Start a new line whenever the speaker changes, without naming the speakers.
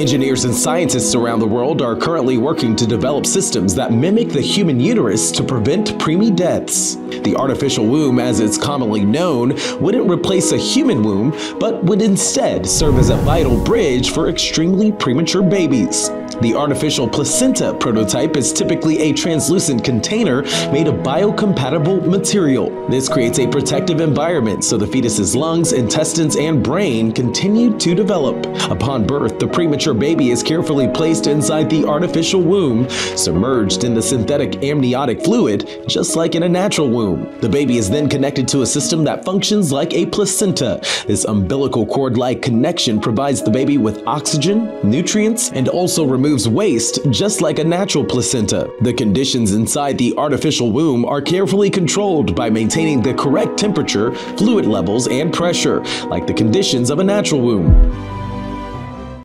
Engineers and scientists around the world are currently working to develop systems that mimic the human uterus to prevent preemie deaths. The artificial womb, as it's commonly known, wouldn't replace a human womb, but would instead serve as a vital bridge for extremely premature babies. The artificial placenta prototype is typically a translucent container made of biocompatible material. This creates a protective environment so the fetus's lungs, intestines, and brain continue to develop. Upon birth, the premature baby is carefully placed inside the artificial womb, submerged in the synthetic amniotic fluid, just like in a natural womb. The baby is then connected to a system that functions like a placenta. This umbilical cord-like connection provides the baby with oxygen, nutrients, and also removes waste just like a natural placenta. The conditions inside the artificial womb are carefully controlled by maintaining the correct temperature, fluid levels, and pressure, like the conditions of a natural womb.